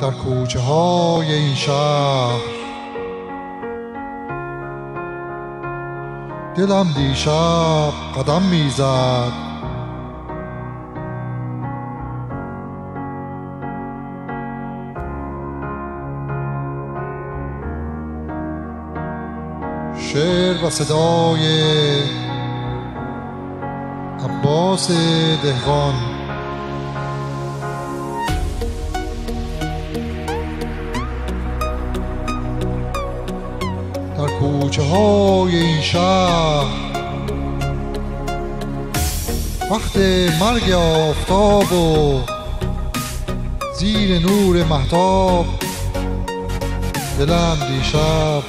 در کوچه های این شهر. دلم دیشب قدم می‌زد. شعر و صدای عباس دهقان. کوچه های این شهر. وقت مرگ آفتاب و زیر نور محتاب دلم دیشب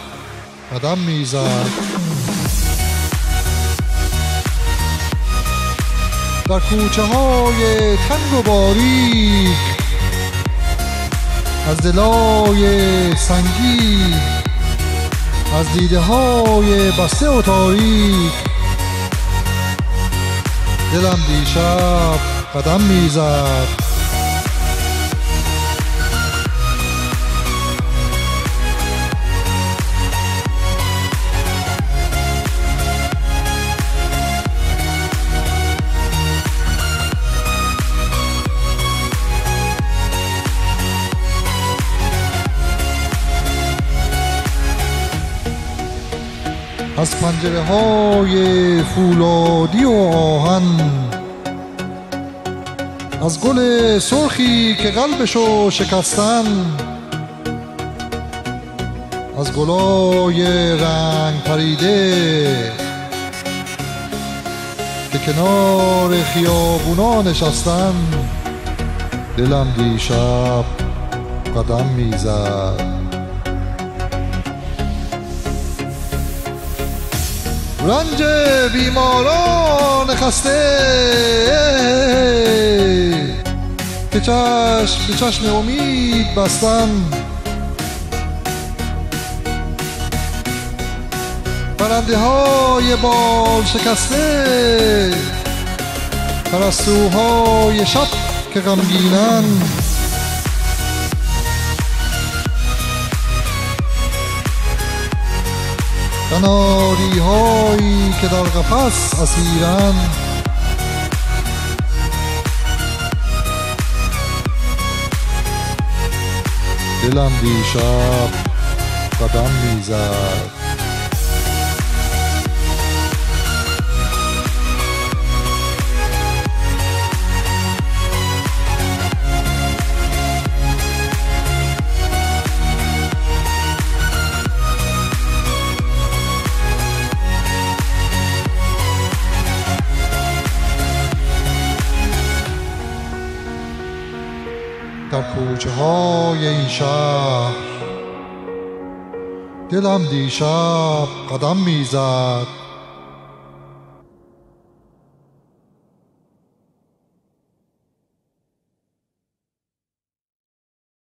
قدم می‌زد. در کوچه های تنگ و باریک از دلای سنگی از دیده های بسته و تاریک. دلم دیشب قدم می‌زد. از پنجره های فولادی و آهن. از گل سرخی که قلبشو شکستن. از گلای رنگ پریده که کنار خیابونا نشستن. دلم دیشب قدم می‌زد. رنج بیماران خسته. که چشم به چشم امید بستن پرنده های بال شکسته. پرستوهای شب که غمگینن. قناری هایی که در قفس اسیرن. دلم دیشب قدم می‌زد. در کوچه های این شهر. دلم دیشب قدم می‌زد.